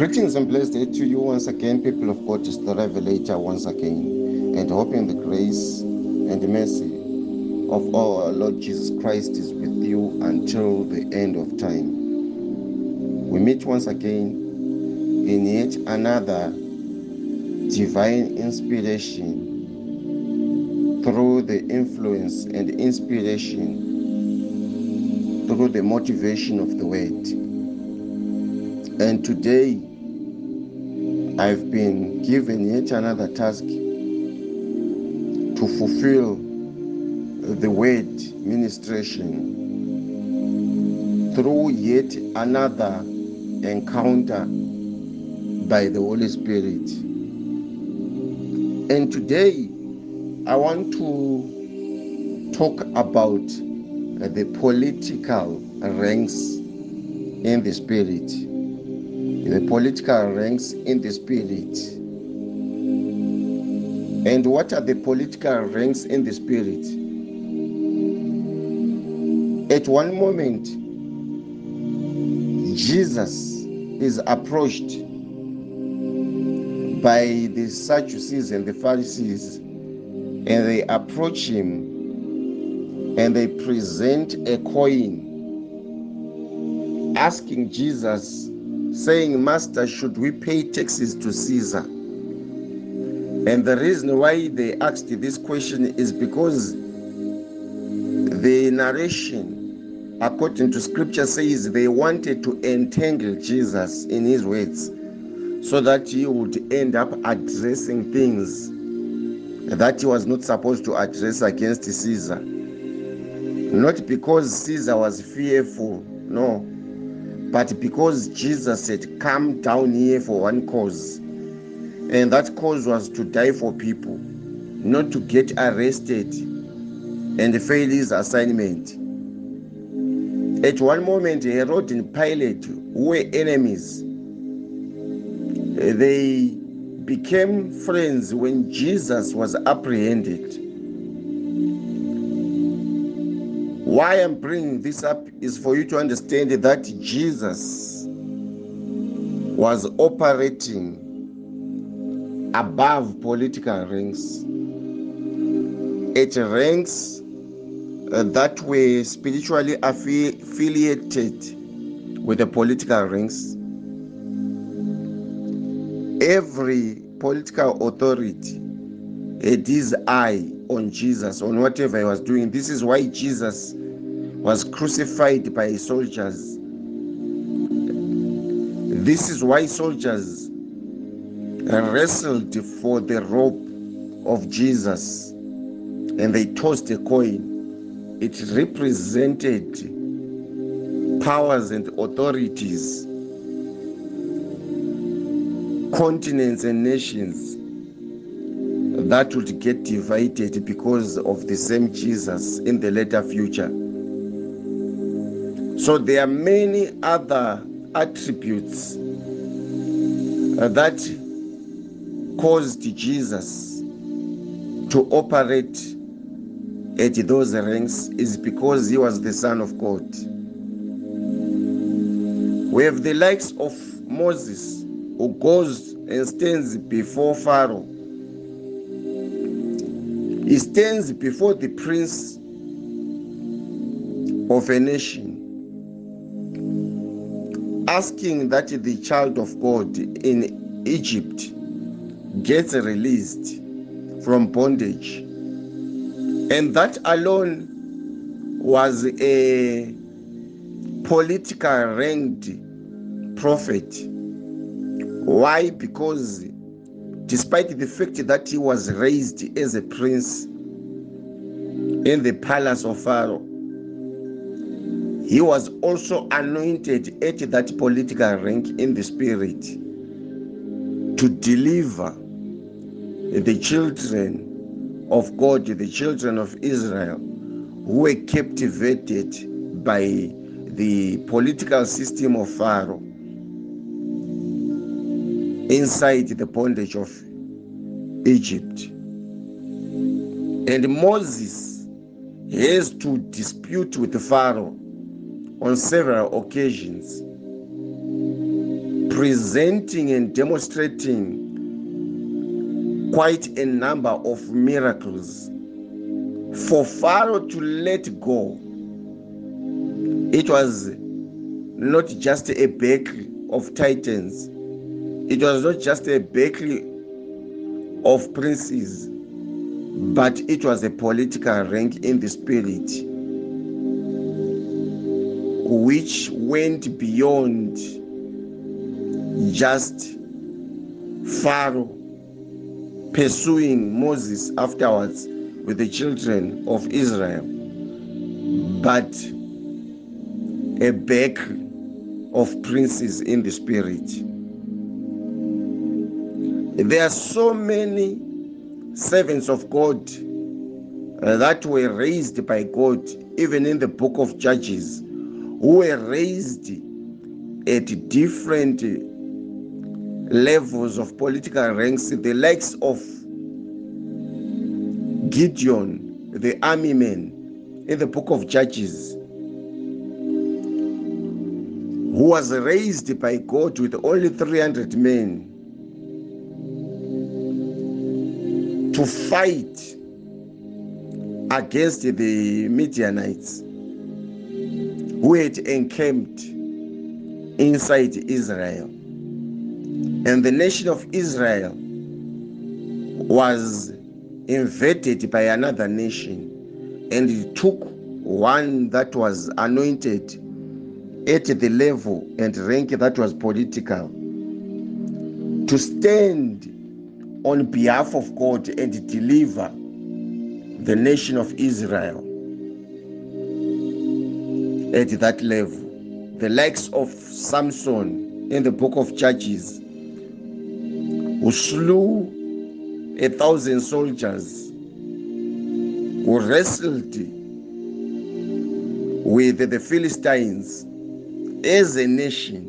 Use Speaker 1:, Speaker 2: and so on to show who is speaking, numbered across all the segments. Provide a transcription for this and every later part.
Speaker 1: Greetings and blessed day to you once again, people of God. It's the Revelator once again, and hoping the grace and the mercy of our Lord Jesus Christ is with you until the end of time. We meet once again in yet another divine inspiration through the influence and inspiration through the motivation of the word. And today, I've been given yet another task to fulfill the word ministration through yet another encounter by the Holy Spirit. And today, I want to talk about the political ranks in the Spirit the political ranks in the spirit. And what are the political ranks in the spirit? At one moment, Jesus is approached by the Sadducees and the Pharisees, and they approach him and they present a coin asking Jesus saying, Master, should we pay taxes to Caesar? And the reason why they asked this question is because the narration, according to scripture, says they wanted to entangle Jesus in his words so that he would end up addressing things that he was not supposed to address against Caesar. Not because Caesar was fearful, no but because Jesus said, come down here for one cause, and that cause was to die for people, not to get arrested and fail his assignment. At one moment, Herod and Pilate, were enemies, they became friends when Jesus was apprehended. Why I'm bringing this up is for you to understand that Jesus was operating above political ranks. It ranks that were spiritually affi- affiliated with the political ranks. Every political authority had his eye on Jesus, on whatever he was doing. This is why Jesus was crucified by soldiers. This is why soldiers wrestled for the robe of Jesus and they tossed a coin. It represented powers and authorities, continents and nations that would get divided because of the same Jesus in the later future. So there are many other attributes uh, that caused Jesus to operate at those ranks is because he was the Son of God. We have the likes of Moses who goes and stands before Pharaoh. He stands before the prince of a nation asking that the child of God in Egypt gets released from bondage. And that alone was a political ranked prophet. Why? Because despite the fact that he was raised as a prince in the palace of Pharaoh, he was also anointed at that political rank in the spirit to deliver the children of God, the children of Israel, who were captivated by the political system of Pharaoh inside the bondage of Egypt. And Moses has to dispute with Pharaoh on several occasions, presenting and demonstrating quite a number of miracles for Pharaoh to let go. It was not just a bakery of titans, it was not just a bakery of princes, but it was a political rank in the spirit which went beyond just Pharaoh pursuing Moses afterwards with the children of Israel, but a bakery of princes in the spirit. There are so many servants of God uh, that were raised by God, even in the book of Judges, who were raised at different levels of political ranks, the likes of Gideon, the army man, in the book of Judges, who was raised by God with only 300 men to fight against the Midianites who had encamped inside Israel. And the nation of Israel was invaded by another nation and it took one that was anointed at the level and rank that was political to stand on behalf of God and deliver the nation of Israel at that level. The likes of Samson in the book of Judges, who slew a thousand soldiers, who wrestled with the Philistines as a nation.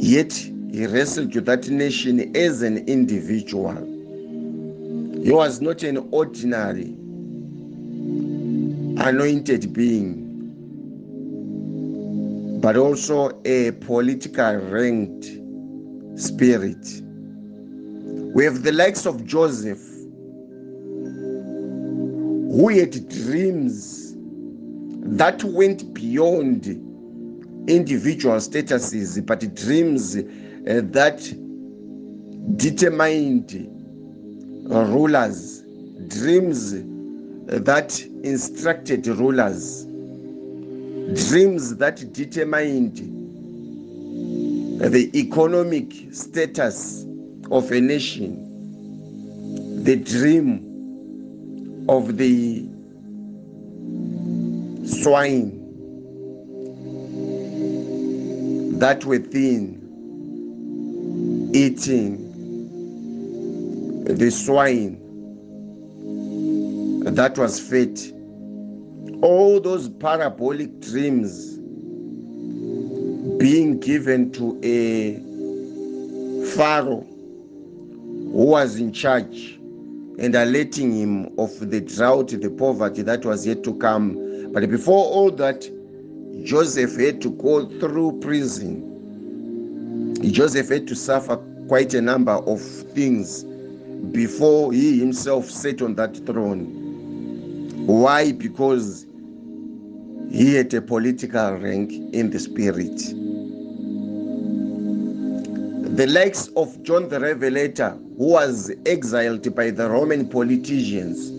Speaker 1: Yet he wrestled with that nation as an individual. He was not an ordinary anointed being, but also a political ranked spirit. We have the likes of Joseph, who had dreams that went beyond individual statuses, but dreams uh, that determined rulers, dreams that instructed rulers, dreams that determined the economic status of a nation, the dream of the swine that were thin eating the swine that was fed. All those parabolic dreams being given to a Pharaoh who was in charge and alerting him of the drought, the poverty that was yet to come. But before all that, Joseph had to go through prison. Joseph had to suffer quite a number of things before he himself sat on that throne. Why? Because he had a political rank in the spirit. The likes of John the Revelator, who was exiled by the Roman politicians.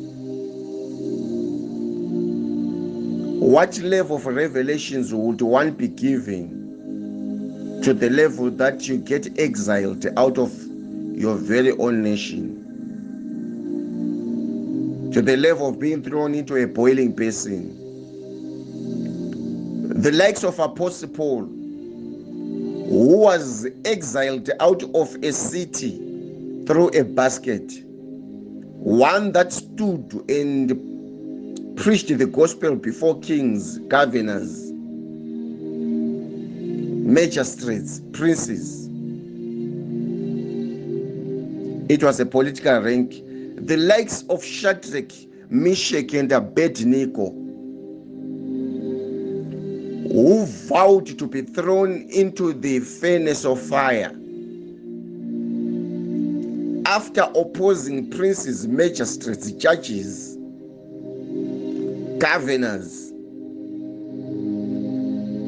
Speaker 1: What level of revelations would one be giving to the level that you get exiled out of your very own nation? To the level of being thrown into a boiling basin. The likes of Apostle Paul, who was exiled out of a city through a basket, one that stood and preached the gospel before kings, governors, magistrates, princes. It was a political rank the likes of Shadrach, Meshach, and Abednego, who vowed to be thrown into the furnace of fire. After opposing princes, magistrates, judges, governors,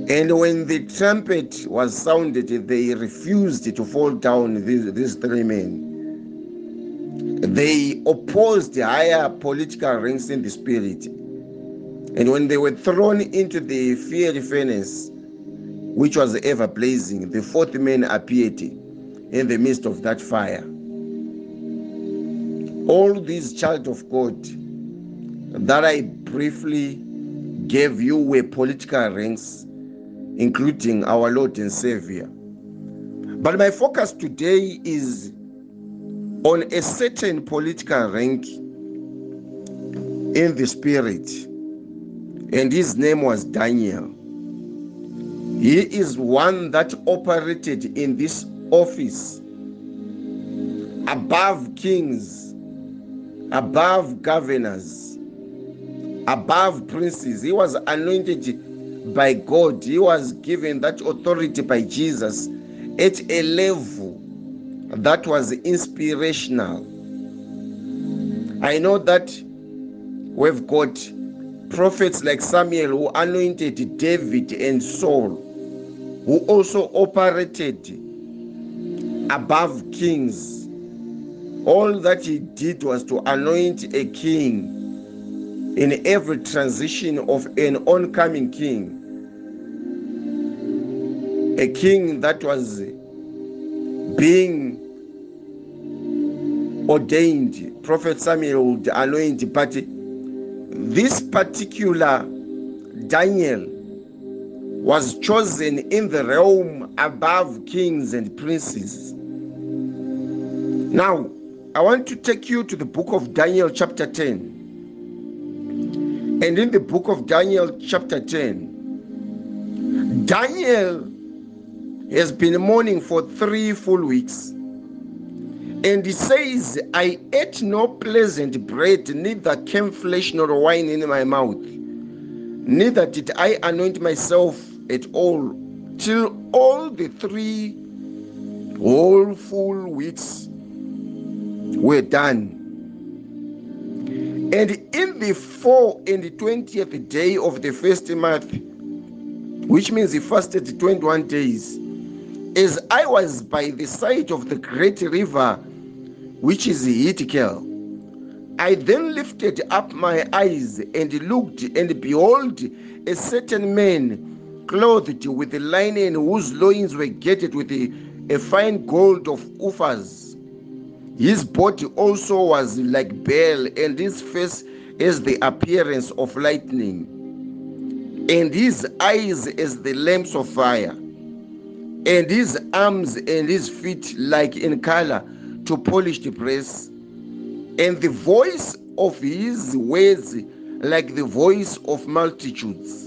Speaker 1: and when the trumpet was sounded, they refused to fall down, these, these three men. They opposed the higher political ranks in the spirit. And when they were thrown into the fiery furnace, which was ever blazing, the fourth man appeared in the midst of that fire. All these child of God that I briefly gave you were political ranks including our Lord and Savior. But my focus today is on a certain political rank in the spirit, and his name was Daniel. He is one that operated in this office above kings, above governors, above princes. He was anointed by God. He was given that authority by Jesus at a level that was inspirational. I know that we've got prophets like Samuel who anointed David and Saul, who also operated above kings. All that he did was to anoint a king in every transition of an oncoming king. A king that was being ordained, Prophet Samuel would anoint, but this particular Daniel was chosen in the realm above kings and princes. Now, I want to take you to the book of Daniel, chapter 10. And in the book of Daniel, chapter 10, Daniel has been mourning for three full weeks. And he says, I ate no pleasant bread, neither came flesh nor wine in my mouth. Neither did I anoint myself at all, till all the three whole full weeks were done. And in the four and the twentieth day of the first month, which means he fasted 21 days, as I was by the side of the great river, which is Hiddekel, I then lifted up my eyes and looked, and behold, a certain man clothed with linen, whose loins were girded with a, a fine gold of Uphaz his body also was like beryl, and his face as the appearance of lightning, and his eyes as the lamps of fire, and his arms and his feet like in color to polish the brass, and the voice of his words like the voice of multitudes.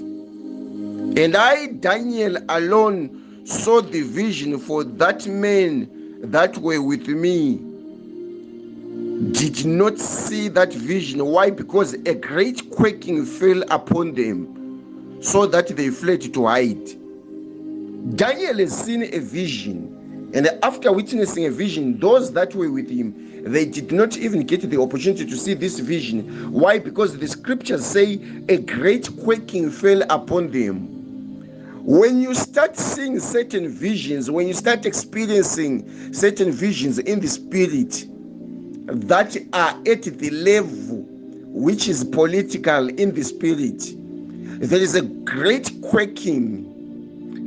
Speaker 1: And I, Daniel, alone saw the vision for that man that were with me did not see that vision. Why? Because a great quaking fell upon them so that they fled to hide. Daniel has seen a vision, and after witnessing a vision, those that were with him, they did not even get the opportunity to see this vision. Why? Because the scriptures say a great quaking fell upon them. When you start seeing certain visions, when you start experiencing certain visions in the spirit, that are at the level which is political in the spirit, there is a great quaking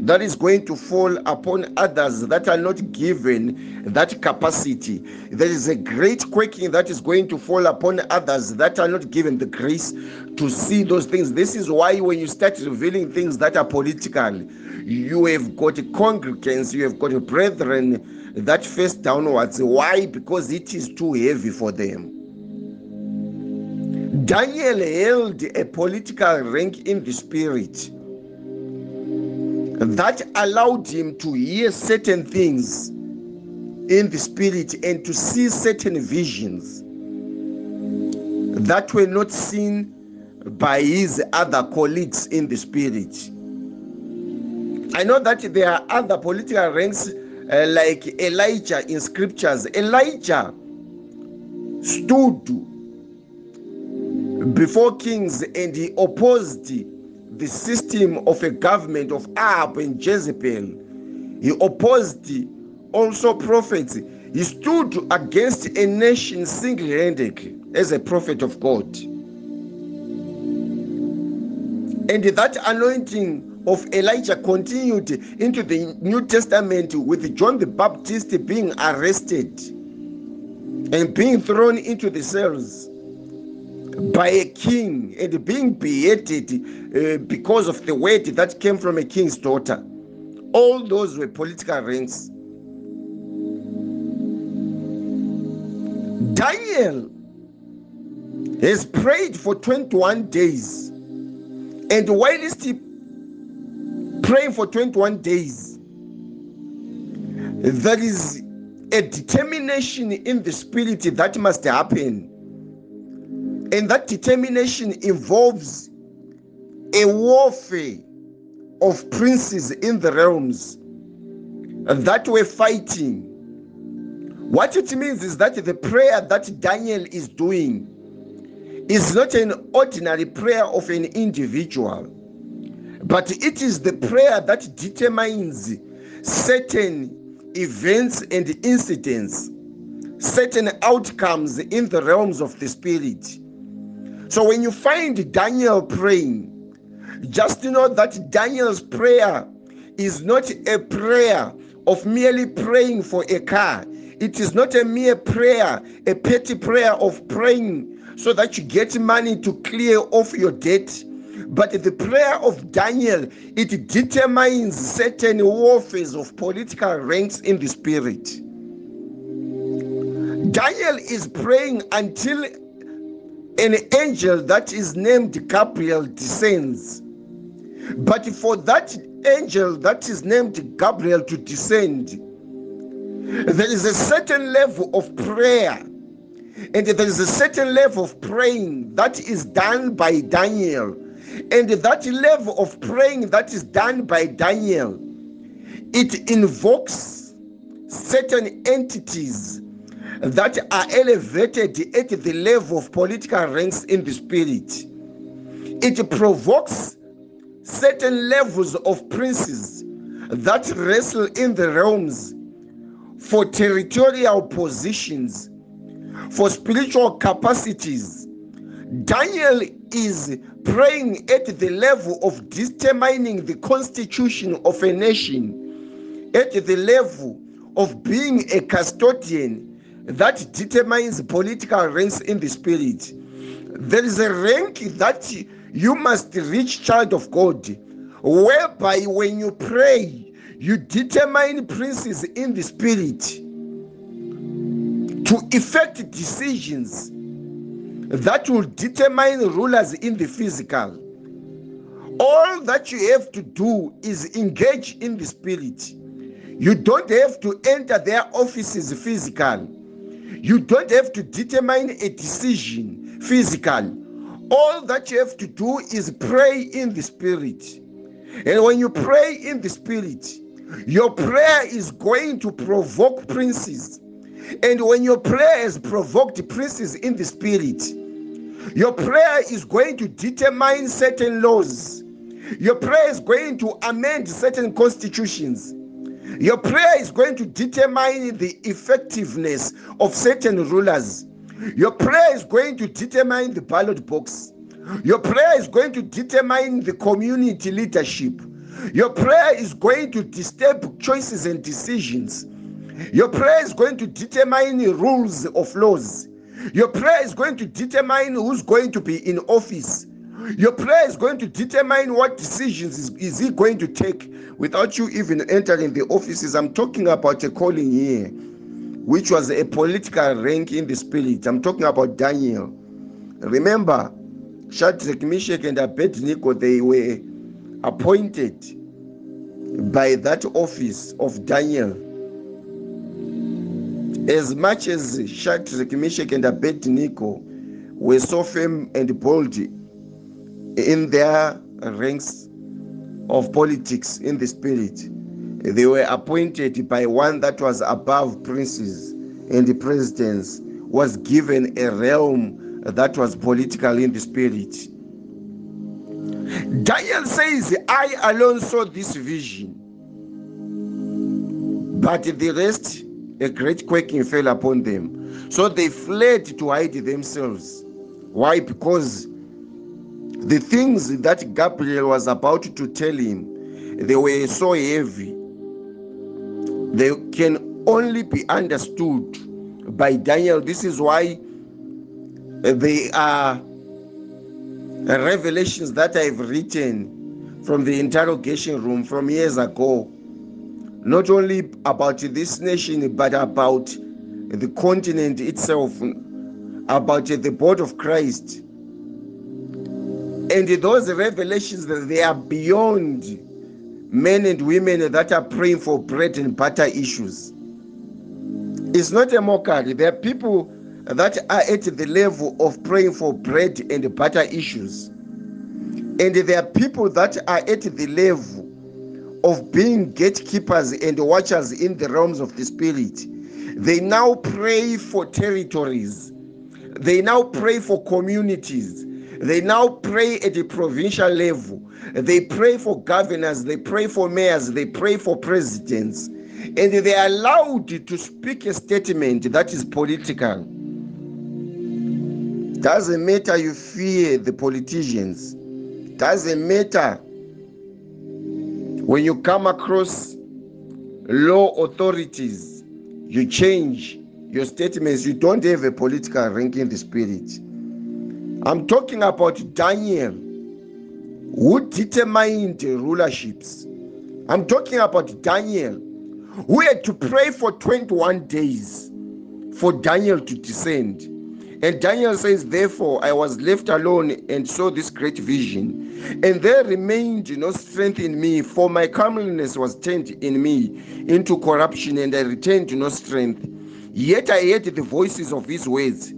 Speaker 1: that is going to fall upon others that are not given that capacity. There is a great quaking that is going to fall upon others that are not given the grace to see those things. This is why when you start revealing things that are political, you have got congregants, you have got brethren that face downwards. Why? Because it is too heavy for them. Daniel held a political rank in the spirit that allowed him to hear certain things in the spirit and to see certain visions that were not seen by his other colleagues in the spirit. I know that there are other political ranks uh, like Elijah in scriptures. Elijah stood before kings and he opposed the system of a government of Ahab and Jezebel. He opposed also prophets. He stood against a nation single handedly as a prophet of God. And that anointing of Elijah continued into the New Testament with John the Baptist being arrested and being thrown into the cells by a king and being beheaded uh, because of the word that came from a king's daughter. All those were political rings. Daniel has prayed for 21 days. And while he's praying for 21 days, there is a determination in the spirit that must happen. And that determination involves a warfare of princes in the realms that were fighting. What it means is that the prayer that Daniel is doing is not an ordinary prayer of an individual, but it is the prayer that determines certain events and incidents, certain outcomes in the realms of the spirit. So when you find Daniel praying, just know that Daniel's prayer is not a prayer of merely praying for a car. It is not a mere prayer, a petty prayer of praying so that you get money to clear off your debt. But the prayer of Daniel, it determines certain warfares of political ranks in the spirit. Daniel is praying until an angel that is named Gabriel descends. But for that angel that is named Gabriel to descend, there is a certain level of prayer and there is a certain level of praying that is done by Daniel. And that level of praying that is done by Daniel, it invokes certain entities that are elevated at the level of political ranks in the spirit. It provokes certain levels of princes that wrestle in the realms for territorial positions for spiritual capacities. Daniel is praying at the level of determining the constitution of a nation, at the level of being a custodian that determines political ranks in the spirit. There is a rank that you must reach, child of God, whereby when you pray, you determine princes in the spirit to effect decisions that will determine rulers in the physical. All that you have to do is engage in the spirit. You don't have to enter their offices physical. You don't have to determine a decision physical. All that you have to do is pray in the spirit. And when you pray in the spirit, your prayer is going to provoke princes and when your prayer has provoked princes in the spirit, your prayer is going to determine certain laws. Your prayer is going to amend certain constitutions. Your prayer is going to determine the effectiveness of certain rulers. Your prayer is going to determine the ballot box. Your prayer is going to determine the community leadership. Your prayer is going to disturb choices and decisions. Your prayer is going to determine rules of laws. Your prayer is going to determine who's going to be in office. Your prayer is going to determine what decisions is, is he going to take without you even entering the offices. I'm talking about a calling here, which was a political rank in the spirit. I'm talking about Daniel. Remember, Shadrach, Meshach, and Abednego, they were appointed by that office of Daniel as much as Shadrach, Meshach, and Abednego were so firm and bold in their ranks of politics in the spirit. They were appointed by one that was above princes and the presidents, was given a realm that was political in the spirit. Daniel says, I alone saw this vision. But the rest, a great quaking fell upon them. So they fled to hide themselves. Why? Because the things that Gabriel was about to tell him, they were so heavy. They can only be understood by Daniel. This is why they are revelations that I've written from the interrogation room from years ago. Not only about this nation, but about the continent itself, about the body of Christ and those revelations, that they are beyond men and women that are praying for bread and butter issues. It's not a mockery. There are people that are at the level of praying for bread and butter issues. And there are people that are at the level of being gatekeepers and watchers in the realms of the spirit. They now pray for territories. They now pray for communities. They now pray at the provincial level. They pray for governors, they pray for mayors, they pray for presidents. And they are allowed to speak a statement that is political. Doesn't matter you fear the politicians. Doesn't matter when you come across law authorities, you change your statements. You don't have a political rank in the spirit. I'm talking about Daniel, who determined the rulerships. I'm talking about Daniel, who had to pray for 21 days for Daniel to descend. And Daniel says, Therefore, I was left alone and saw this great vision. And there remained no strength in me, for my comeliness was turned in me into corruption, and I retained no strength. Yet I heard the voices of his words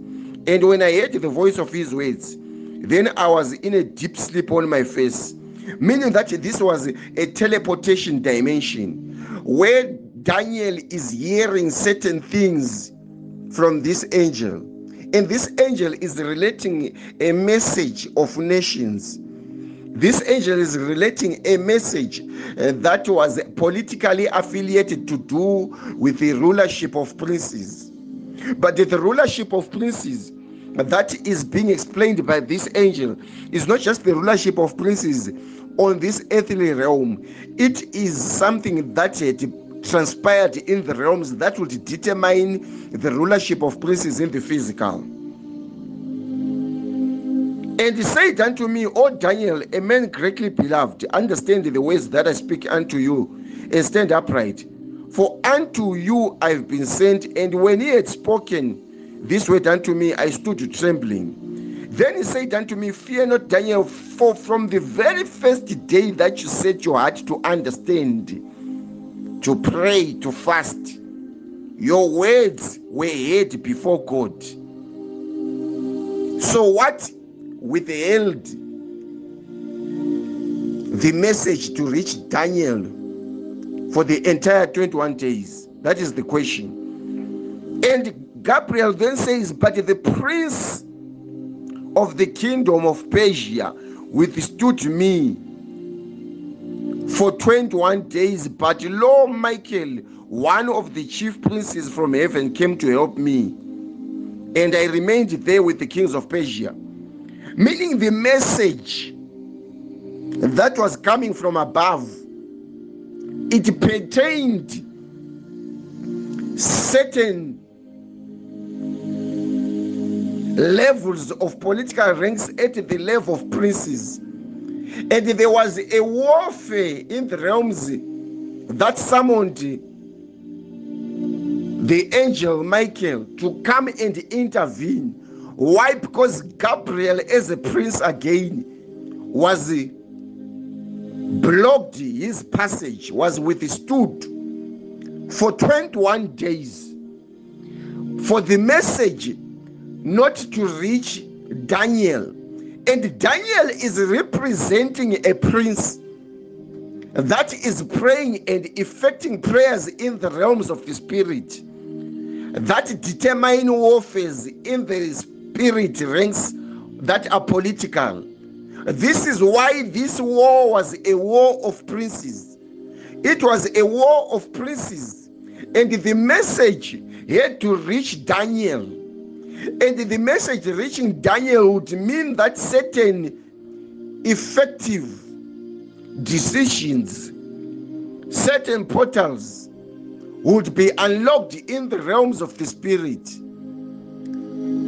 Speaker 1: and when I heard the voice of his words, then I was in a deep sleep on my face, meaning that this was a teleportation dimension where Daniel is hearing certain things from this angel. And this angel is relating a message of nations. This angel is relating a message uh, that was politically affiliated to do with the rulership of princes. But the rulership of princes that is being explained by this angel is not just the rulership of princes on this earthly realm, it is something that had transpired in the realms that would determine the rulership of princes in the physical. And he said unto me, O Daniel, a man greatly beloved, understand the ways that I speak unto you, and stand upright. For unto you I've been sent. And when he had spoken this word unto me, I stood trembling. Then he said unto me, Fear not, Daniel, for from the very first day that you set your heart to understand, to pray, to fast, your words were heard before God. So, what withheld the message to reach Daniel for the entire 21 days? That is the question. And Gabriel then says, But the prince of the kingdom of Persia withstood me for 21 days. But lo, Michael, one of the chief princes from heaven, came to help me. And I remained there with the kings of Persia. Meaning the message that was coming from above it pertained certain levels of political ranks at the level of princes. And there was a warfare in the realms that summoned the angel Michael to come and intervene. Why? Because Gabriel, as a prince again, was blocked his passage, was withstood for 21 days for the message not to reach Daniel. And Daniel is representing a prince. that is praying and effecting prayers in the realms of the spirit that determine warfares in the spirit ranks that are political. This is why this war was a war of princes. It was a war of princes, and the message had to reach Daniel. And the message reaching Daniel would mean that certain effective decisions, certain portals would be unlocked in the realms of the spirit,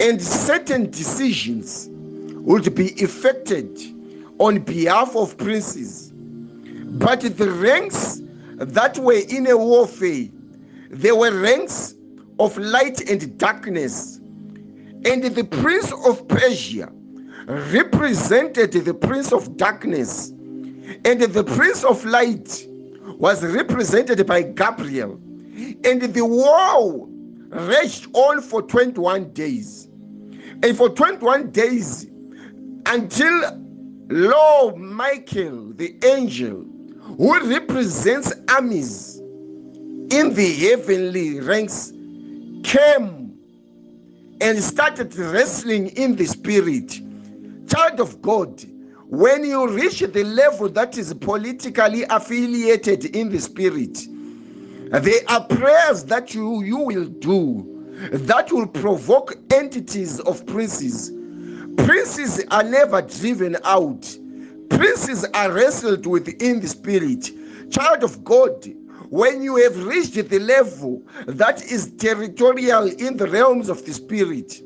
Speaker 1: and certain decisions would be effected on behalf of princes. But the ranks that were in a warfare, there were ranks of light and darkness. And the prince of Persia represented the prince of darkness, and the prince of light was represented by Gabriel. And the war raged on for 21 days. And for 21 days, until Lord Michael, the angel, who represents armies in the heavenly ranks, came and started wrestling in the spirit. Child of God, when you reach the level that is politically affiliated in the spirit, there are prayers that you, you will do that will provoke entities of princes. Princes are never driven out, princes are wrestled with in the spirit. Child of God, when you have reached the level that is territorial in the realms of the spirit,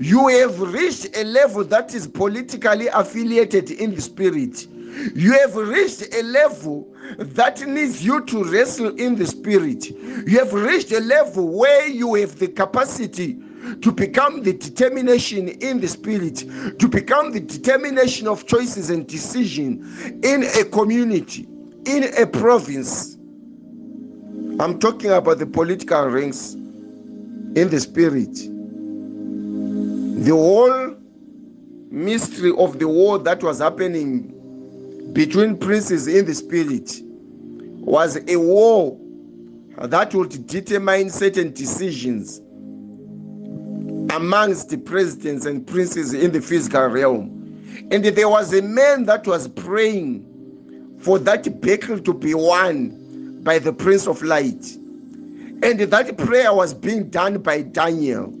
Speaker 1: you have reached a level that is politically affiliated in the spirit. You have reached a level that needs you to wrestle in the spirit. You have reached a level where you have the capacity to become the determination in the spirit, to become the determination of choices and decision in a community, in a province. I'm talking about the political ranks in the spirit. The whole mystery of the war that was happening between princes in the spirit was a war that would determine certain decisions amongst the presidents and princes in the physical realm. And there was a man that was praying for that battle to be won by the Prince of Light. And that prayer was being done by Daniel.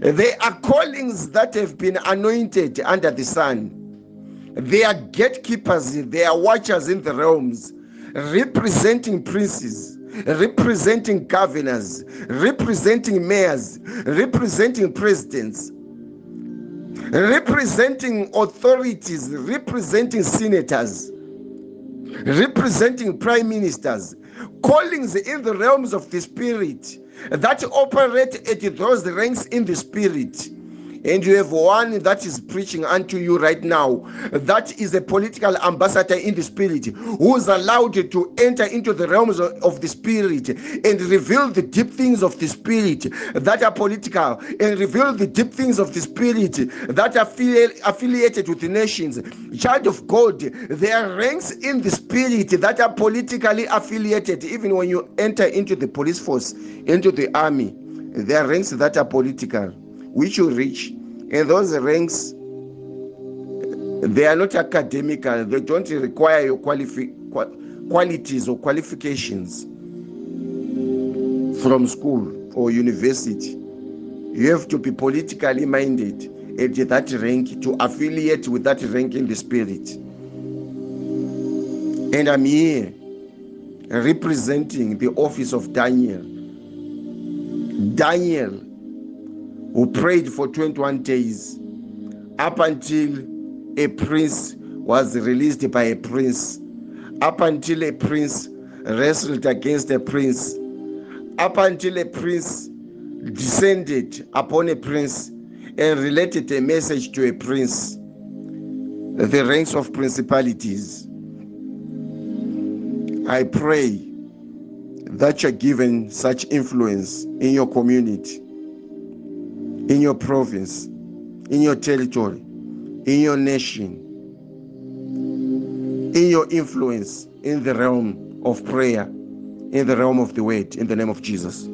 Speaker 1: There are callings that have been anointed under the sun. They are gatekeepers, they are watchers in the realms, representing princes, representing governors, representing mayors, representing presidents, representing authorities, representing senators, representing prime ministers, callings in the realms of the spirit that operate at those ranks in the spirit and you have one that is preaching unto you right now. That is a political ambassador in the spirit who is allowed to enter into the realms of the spirit and reveal the deep things of the spirit that are political and reveal the deep things of the spirit that are affiliated with the nations. Child of god there are ranks in the spirit that are politically affiliated. Even when you enter into the police force into the army there are ranks that are political which you reach and those ranks they are not academical. They don't require your qualifi- qualities or qualifications from school or university. You have to be politically minded at that rank to affiliate with that rank in the spirit. And i'm here representing the office of daniel. Daniel who prayed for 21 days up until a prince was released by a prince, up until a prince wrestled against a prince, up until a prince descended upon a prince and related a message to a prince. The ranks of principalities. I pray that you're given such influence in your community in your province, in your territory, in your nation, in your influence, in the realm of prayer, in the realm of the word, in the name of Jesus.